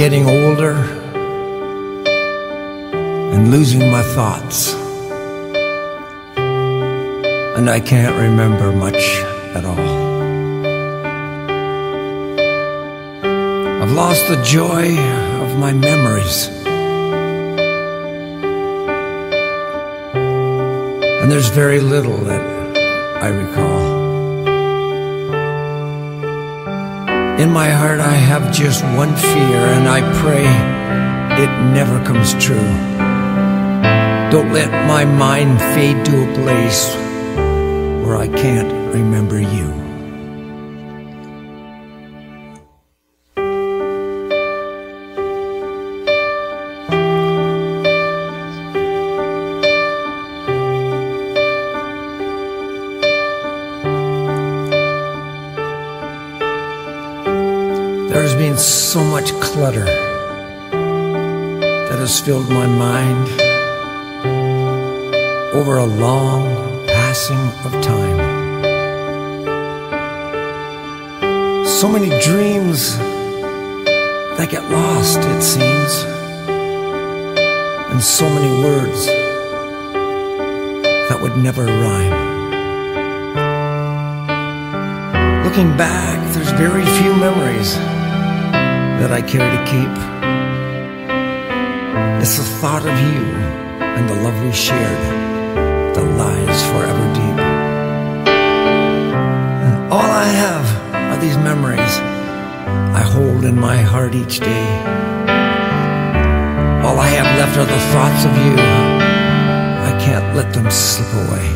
Getting older and losing my thoughts. And I can't remember much at all. I've lost the joy of my memories. And there's very little that I recall. In my heart, I have just one fear, and I pray it never comes true. Don't let my mind fade to a place where I can't remember you. There's been so much clutter that has filled my mind over a long passing of time. So many dreams that get lost, it seems, and so many words that would never rhyme. Looking back, there's very few memories that I care to keep. It's the thought of you and the love we shared that lies forever deep. And all I have are these memories I hold in my heart each day. All I have left are the thoughts of you. I can't let them slip away.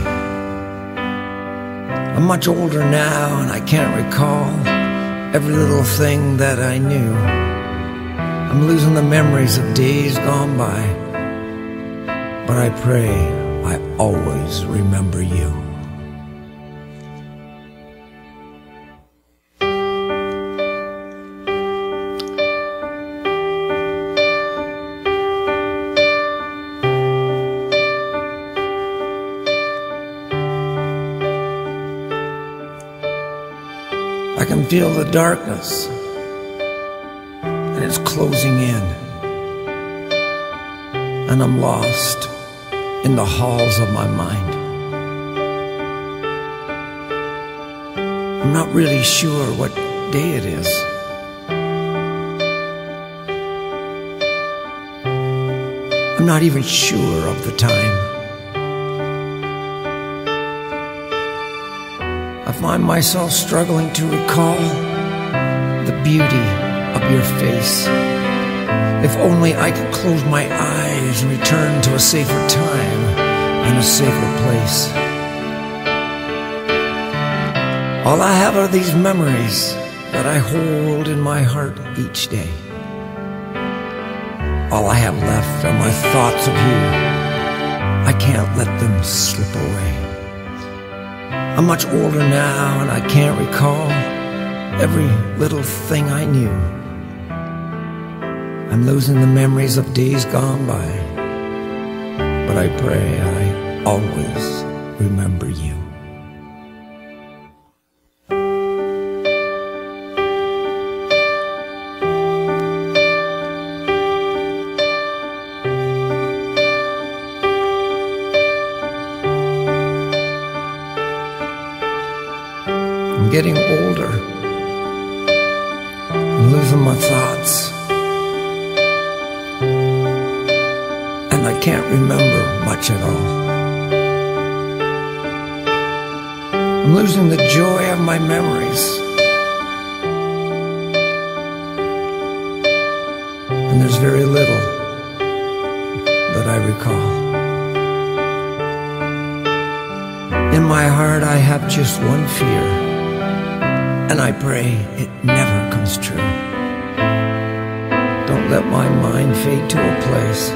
I'm much older now and I can't recall every little thing that I knew. I'm losing the memories of days gone by, but I pray I always remember you. I can feel the darkness, and it's closing in. And I'm lost in the halls of my mind. I'm not really sure what day it is. I'm not even sure of the time. I find myself struggling to recall the beauty of your face. If only I could close my eyes and return to a safer time and a safer place. All I have are these memories that I hold in my heart each day. All I have left are my thoughts of you. I can't let them slip away. I'm much older now and I can't recall every little thing I knew. I'm losing the memories of days gone by, but I pray I always remember you. Getting older. I'm losing my thoughts. And I can't remember much at all. I'm losing the joy of my memories. And there's very little that I recall. In my heart, I have just one fear and I pray it never comes true. Don't let my mind fade to a place